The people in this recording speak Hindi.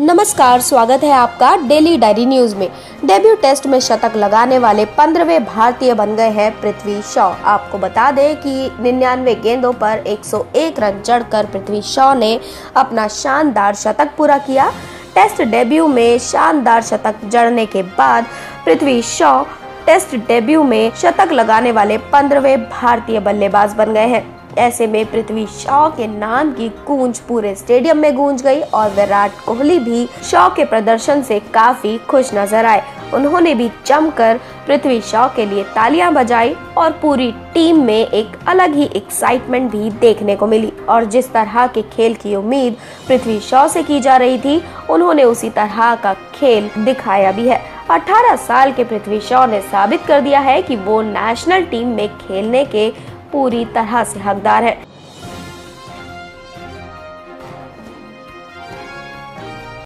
नमस्कार, स्वागत है आपका डेली डायरी न्यूज़ में। डेब्यू टेस्ट में शतक लगाने वाले पंद्रहवें भारतीय बन गए हैं पृथ्वी शॉ। आपको बता दें कि निन्यानवे गेंदों पर 101 रन जड़कर पृथ्वी शॉ ने अपना शानदार शतक पूरा किया। टेस्ट डेब्यू में शानदार शतक जड़ने के बाद पृथ्वी शॉ टेस्ट डेब्यू में शतक लगाने वाले पंद्रहवें भारतीय बल्लेबाज बन गए हैं। ऐसे में पृथ्वी शॉ के नाम की गूंज पूरे स्टेडियम में गूंज गई और विराट कोहली भी शॉ के प्रदर्शन से काफ़ी खुश नज़र आए। उन्होंने भी जमकर पृथ्वी शॉ के लिए तालियाँ बजाई और पूरी टीम में एक अलग ही एक्साइटमेंट भी देखने को मिली। और जिस तरह के खेल की उम्मीद पृथ्वी शॉ से की जा रही थी, उन्होंने उसी तरह का खेल दिखाया भी है। 18 साल के पृथ्वी शॉ ने साबित कर दिया है कि वो नेशनल टीम में खेलने के पूरी तरह से हकदार है